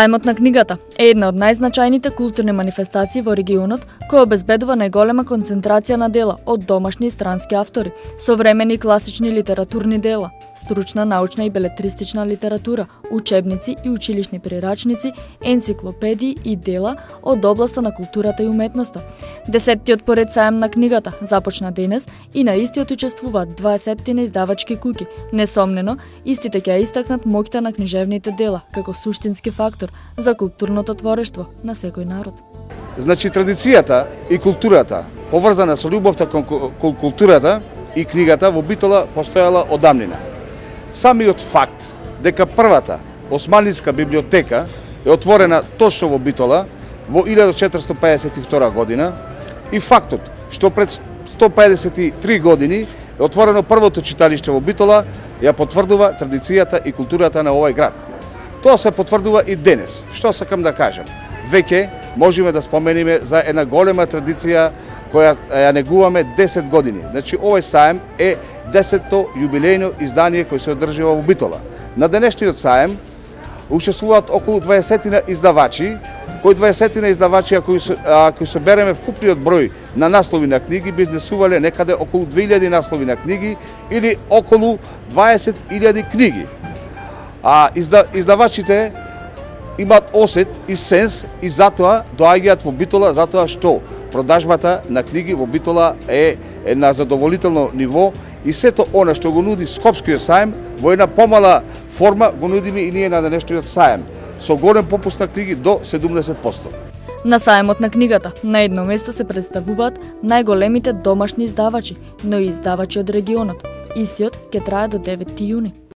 Ајмот на книгата е една од најзначајните културни манифестации во регионот која обезбедува најголема концентрација на дела од домашни и странски автори, современи и класични литературни дела, стручна, научна и белетристична литература, учебници и училишни прирачници, енциклопедии и дела од областа на културата и уметноста. Десеттиот поред сајам на книгата започна денес и на истиот учествуваат 20 на издавачки куки. Несомнено, истите ќе истакнат моќта на книжевните дела како суштински фактор за културното творештво на секој народ. Значи традицијата и културата поврзана со љубовта кон културата и книгата во Битола постојала одамнина. Самиот факт дека првата османска библиотека е отворена точно во Битола во 1452 година и фактот што пред 153 години е отворено првото читалиште во Битола ја потврдува традицијата и културата на овој град. Тоа се потврдува и денес. Што сакам да кажам? Веќе можеме да спомениме за една голема традиција која ја негуваме 10 години. Значи, овој саем е 10-то јубилејно издание кој се одржува во Битола. На денешниот саем учествуваат околу 20 издавачи, кои 20 издавачи, ако кои се береме вкупниот број на наслови на книги, бизнесувале некаде околу 2000 наслови на книги или околу 20.000 книги. А изда, издавачите имаат осет и сенс и затоа доаѓаат во Битола, затоа што продажбата на книги во Битола е, е на задоволително ниво и сето она што го нуди Скопскиот сајм во една помала форма го нудиме и ние на денешниот сајм со голем попуст на книги до 70%. На сајмот на книгата на едно место се представуваат најголемите домашни издавачи, но и издавачи од регионот. Истиот ќе трае до 9 јуни.